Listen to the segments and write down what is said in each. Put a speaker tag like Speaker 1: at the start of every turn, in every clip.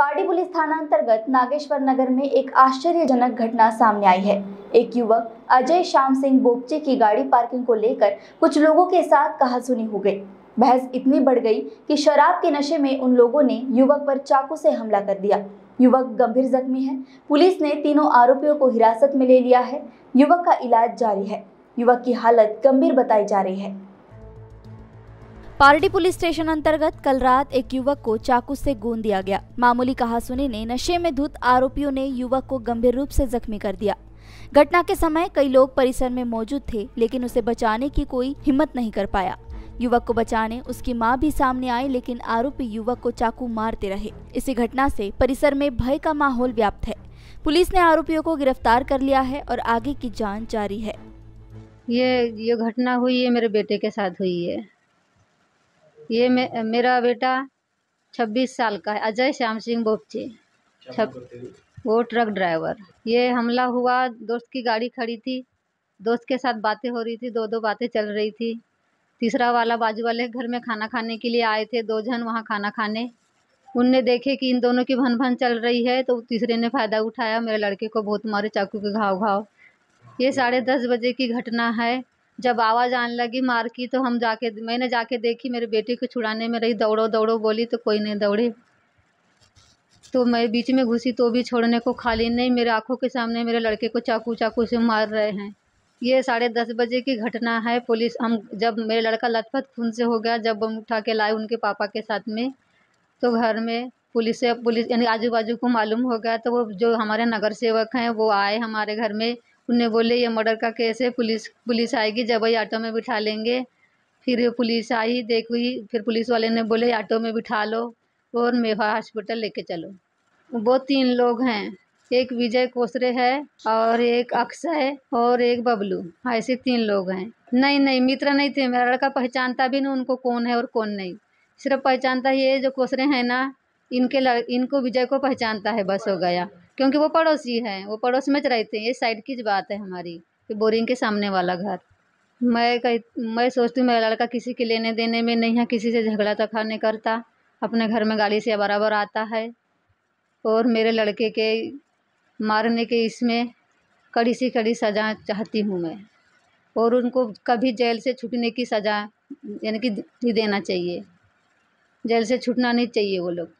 Speaker 1: Party police थाना अंतर्गत नागेश्वर नगर में एक आश्चर्यजनक घटना सामने आई है। एक युवक, अजय श्याम सिंह बोपचे की गाड़ी पार्किंग को लेकर कुछ लोगों के साथ कहासुनी हो गई। बहस इतनी बढ़ गई कि शराब के नशे में उन लोगों ने युवक पर चाकू से हमला कर दिया। युवक गंभीर जख्मी है। पुलिस ने तीनों आरोपियों को हिरासत में ले लिया है। युवक का इलाज जारी है। युवक की हालत गंभीर बताई जा रही है।
Speaker 2: पारडी पुलिस स्टेशन अंतर्गत कल रात एक युवक को चाकू से गूंद दिया गया। मामूली कहासुनी ने नशे में धुत आरोपियों ने युवक को गंभीर रूप से जख्मी कर दिया। घटना के समय कई लोग परिसर में मौजूद थे, लेकिन उसे बचाने की कोई हिम्मत नहीं कर पाया। युवक को बचाने उसकी माँ भी सामने आई, लेकिन आरोपी युवक को चाकू मारते रहे। इसी घटना से परिसर में भय का माहौल व्याप्त है। पुलिस ने आरोपियों को गिरफ़्तार कर लिया है और आगे की जाँच जारी है।
Speaker 3: ये ये घटना हुई है मेरे बेटे के साथ हुई है। ये मे, मेरा बेटा छब्बीस साल का है। अजय श्याम सिंह बोपचे। वो ट्रक ड्राइवर। ये हमला हुआ दोस्त की गाड़ी खड़ी थी। दोस्त के साथ बातें हो रही थी दो दो बातें चल रही थी। तीसरा वाला बाजू वाले घर में खाना खाने के लिए आए थे दो जन वहाँ खाना खाने। उनने देखे कि इन दोनों की भन भन चल रही है तो तीसरे ने फ़ायदा उठाया। मेरे लड़के को बहुत मारे चाकू के घाव घाव ये साढ़े दस बजे की घटना है। जब आवाज़ आने लगी मार की तो हम जाके, मैंने जाके देखी, मेरे बेटे को छुड़ाने में रही, दौड़ो दौड़ो, बोली तो कोई नहीं दौड़े। तो मैं बीच में घुसी तो भी छोड़ने को खाली नहीं, मेरे आँखों के सामने मेरे लड़के को चाकू चाकू से मार रहे हैं। ये साढ़े दस बजे की घटना है, पुलिस, हम, जब मेरे लड़का लथपथ खून से हो गया, जब हम उठा के लाए उनके पापा के साथ में तो घर में पुलिस से, पुलिस, यानी आजू बाजू को मालूम हो गया तो वो जो हमारे नगर सेवक हैं, वो आए हमारे घर में उन्हें बोले, ये मर्डर का केस है, पुलिस पुलिस आएगी, जब वही ऑटो में बिठा लेंगे। फिर पुलिस आई, देख हुई फिर पुलिस वाले ने बोले, ऑटो में बिठा लो और मेवा हॉस्पिटल लेके चलो। वो तीन लोग हैं, एक विजय कोसरे है और एक अक्षय और एक बबलू, ऐसे तीन लोग हैं। नहीं नहीं, मित्र नहीं थे, मेरा लड़का पहचानता भी नहीं उनको कौन है और कौन नहीं। सिर्फ़ पहचानता ये जो कोसरे हैं ना, इनके लड़ इनको विजय को पहचानता है, बस हो गया। क्योंकि वो पड़ोसी हैं, वो पड़ोस में रहते हैं, ये साइड की बात है हमारी, कि बोरिंग के सामने वाला घर। मैं कही, मैं सोचती हूँ, मेरा लड़का किसी के लेने देने में नहीं है, किसी से झगड़ा तखा नहीं करता, अपने घर में गाड़ी से बराबर आता है। और मेरे लड़के के मारने के इसमें कड़ी सी कड़ी सज़ा चाहती हूँ मैं। और उनको कभी जेल से छूटने की सज़ा, यानी कि देना चाहिए। जेल से छूटना नहीं चाहिए वो लोग।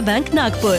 Speaker 4: bank Nagpur